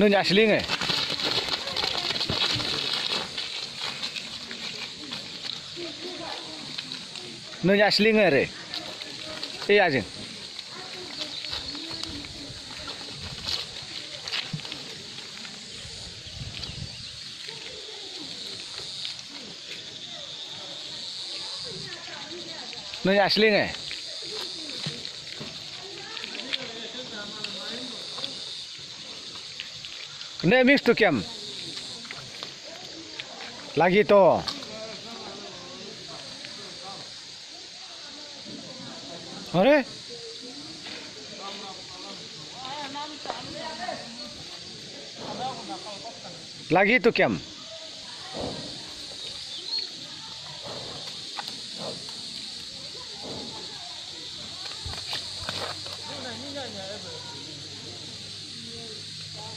Nun asli nge. Nun asli nge re. Iya jeng. Nun asli nge. ने mix तो क्या लगी तो अरे लगी तो क्या